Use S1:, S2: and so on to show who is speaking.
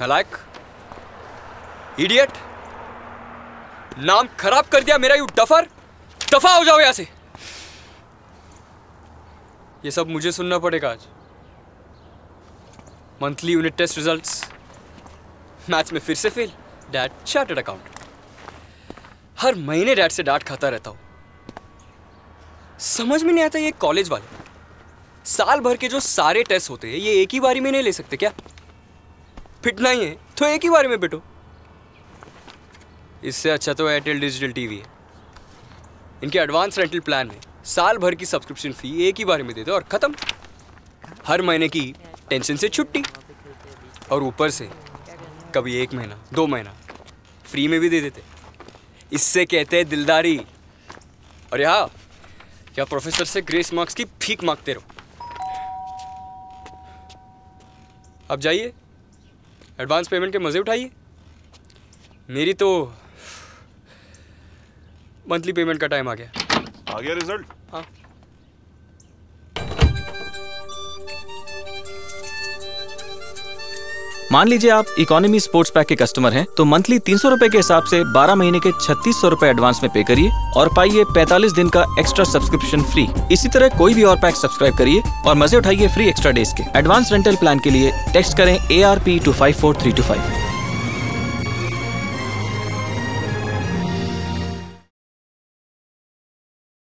S1: नलायक idiot नाम खराब कर दिया मेरा यू डफर दफ़ा हो जाओ यहाँ से। ये सब मुझे सुनना पड़ेगा आज। Monthly unit test results match में फिर से फेल डैड चार्टर्ड अकाउंट हर महीने डैड से डांट खाता रहता हूँ। समझ में नहीं आता ये कॉलेज वाले। साल भर के जो सारे टेस्ट होते हैं, ये एक ही बारी में नहीं ले सकते क्या? पिटना ही है तो एक ही बारे में पिटो इससे अच्छा तो एयरटेल डिजिटल टीवी है। इनके एडवांस रेंटल प्लान में साल भर की सब्सक्रिप्शन फ़ी एक ही बारे में दे दो और खत्म। हर महीने की टेंशन से छुट्टी। और ऊपर से कभी एक महीना, दो महीना फ्री में भी दे देते। इससे कहते हैं दिलदारी। और यहाँ क्या प्रोफेसर से ग्रेस मार्क्स की फीक मांगते रहो। अब जाइए। एडवांस पेमेंट के मज़े उठाइए। मेरी तो मंथली पेमेंट का टाइम आ गया।
S2: आ गया रिज़ल्ट
S1: हाँ।
S3: मान लीजिए आप इकोनॉमी स्पोर्ट्स पैक के कस्टमर हैं तो मंथली तीन सौ के हिसाब से 12 महीने के छत्तीस सौ एडवांस में पे करिए और पाइए 45 दिन का एक्स्ट्रा सब्सक्रिप्शन फ्री इसी तरह कोई भी और पैक सब्सक्राइब करिए और मज़े उठाइए फ्री एक्स्ट्रा डेज़ के। एडवांस रेंटल प्लान के लिए टेक्स्ट करें A R P two five four three two five